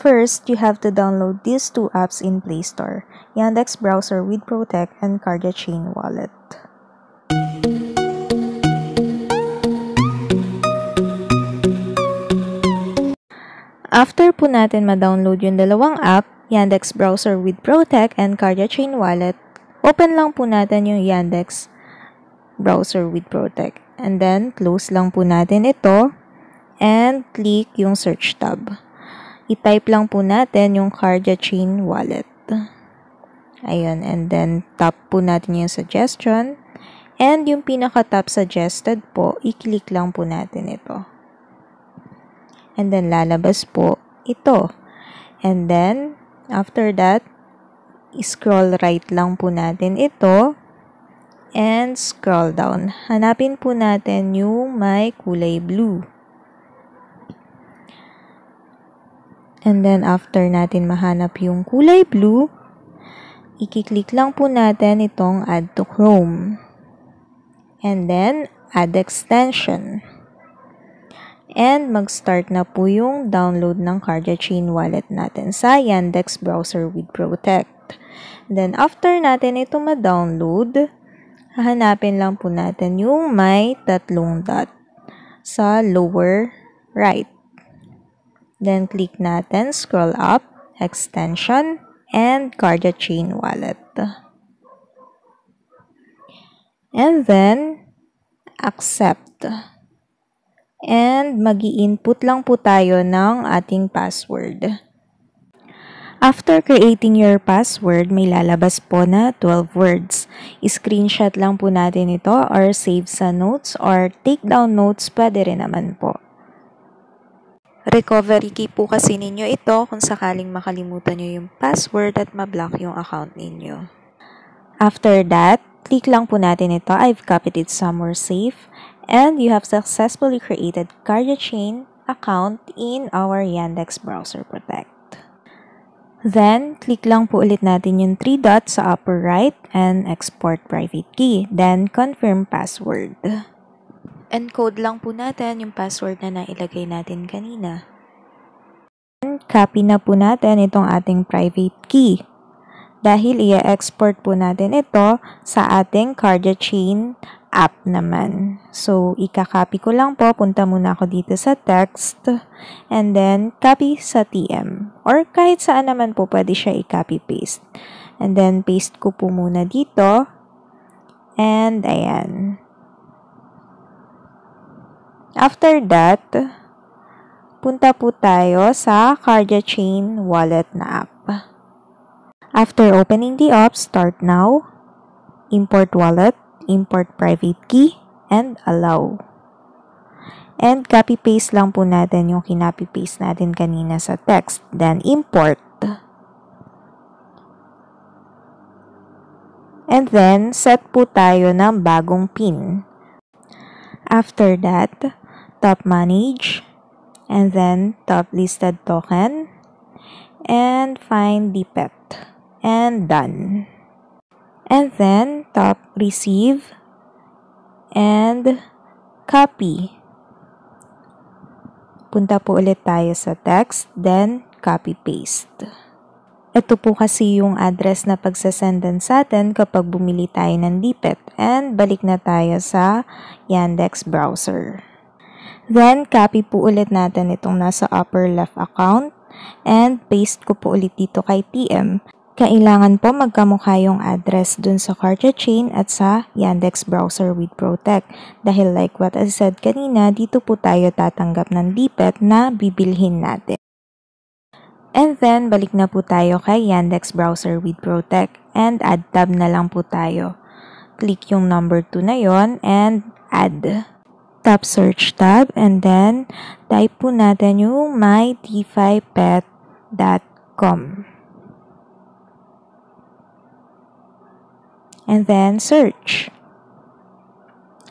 First, you have to download these two apps in Play Store, Yandex Browser with Protect and Cardia Chain Wallet. After po natin ma-download yung dalawang app, Yandex Browser with Protect and Cardia Chain Wallet, open lang po natin yung Yandex Browser with Protect. And then, close lang po natin ito and click yung search tab. I-type lang po natin yung Cardia Chain Wallet. Ayun, and then tap po natin yung suggestion. And yung pinaka-top suggested po, i-click lang po natin ito. And then, lalabas po ito. And then, after that, scroll right lang po natin ito. And scroll down. Hanapin po natin yung may kulay blue. And then, after natin mahanap yung kulay blue, ikiklik lang po natin itong Add to Chrome. And then, Add Extension. And mag-start na po yung download ng Cardia Chain Wallet natin sa Yandex Browser with Protect. Then, after natin ito ma-download, hahanapin lang po natin yung may tatlong dot sa lower right. Then, click natin, scroll up, extension, and Cardia Chain Wallet. And then, accept. And mag input lang po tayo ng ating password. After creating your password, may lalabas po na 12 words. I-screenshot lang po natin ito or save sa notes or take down notes, pwede rin naman po. Recovery key po kasi ninyo ito kung sakaling makalimutan nyo yung password at ma-block yung account ninyo. After that, click lang po natin ito. I've copied it somewhere safe and you have successfully created Cardia Chain account in our Yandex Browser Protect. Then, click lang po ulit natin yung three dots sa upper right and export private key. Then, confirm password. Encode lang po natin yung password na nailagay natin kanina. Copy na po natin itong ating private key. Dahil i-export po natin ito sa ating Cardia Chain app naman. So, ika-copy ko lang po. Punta muna ako dito sa text. And then, copy sa TM. Or kahit saan naman po pwede siya i-copy-paste. And then, paste ko po muna dito. And, ayan. After that, punta po tayo sa Cardia Chain Wallet na app. After opening the app, start now, import wallet, import private key, and allow. And copy-paste lang po natin yung kinopy-paste natin kanina sa text. Then, import. And then, set po tayo ng bagong pin. After that, top manage, and then top listed token, and find the pet, and done. And then top receive and copy. Punta po ulit tayo sa text, then copy paste. Ito po kasi yung address na pagsasendan sa atin kapag bumili tayo ng DPET and balik na tayo sa Yandex browser. Then, copy po ulit natin itong nasa upper left account and paste ko po ulit dito kay TM kailangan po magkamukha yung address dun sa Cardia Chain at sa Yandex Browser with Protect. Dahil like what I said kanina, dito po tayo tatanggap ng DPET na bibilhin natin. And then, balik na po tayo kay Yandex Browser with Protect and add tab na lang po tayo. Click yung number 2 na yon and add. Tap search tab and then type po natin yung mydefi.pet.com. and then search.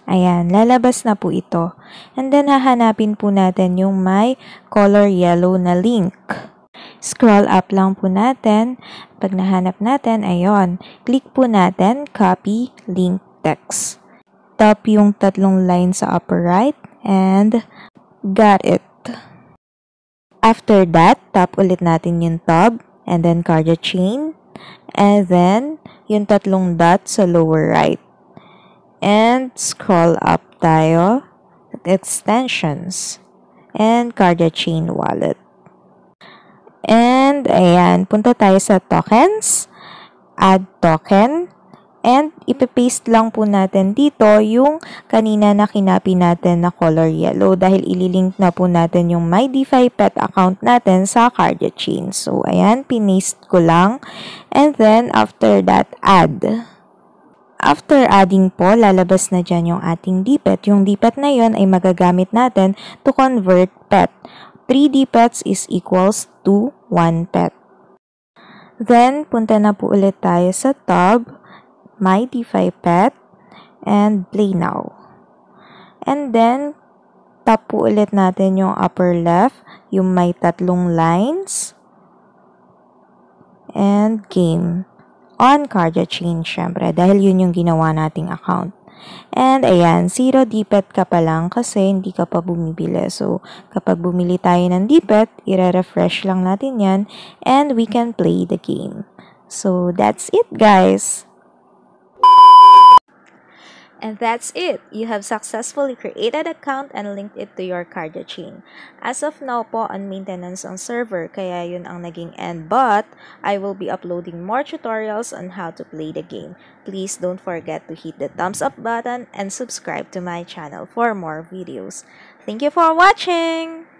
Ayan, lalabas na po ito. And then, hahanapin po natin yung may color yellow na link. Scroll up lang po natin. Pag nahanap natin, ayon, click po natin, copy link text. Tap yung tatlong line sa upper right and got it. After that, tap ulit natin yung tab and then cardia chain and then yung tatlong dot sa lower right. And scroll up tayo at extensions and cardia chain wallet. And ayan, punta tayo sa tokens, add token, And ipipaste lang po natin dito yung kanina na kinapi natin na color yellow dahil ililink na po natin yung My DeFi Pet account natin sa Cardia Chain. So, ayan, pinaste ko lang. And then, after that, add. After adding po, lalabas na dyan yung ating DPET. Yung DPET na yon ay magagamit natin to convert pet. 3 DPETs is equals to 1 pet. Then, punta na po ulit tayo sa tab my DeFi Pet, and Play Now. And then, tap po ulit natin yung upper left, yung may tatlong lines, and game. On Cardia Chain, syempre, dahil yun yung ginawa nating account. And ayan, zero DPET ka pa lang kasi hindi ka pa bumibili. So, kapag bumili tayo ng DPET, ire-refresh lang natin yan and we can play the game. So, that's it guys! And that's it. You have successfully created account and linked it to your Cardia chain. As of now po, on maintenance ang server, kaya yun ang naging end. But, I will be uploading more tutorials on how to play the game. Please don't forget to hit the thumbs up button and subscribe to my channel for more videos. Thank you for watching!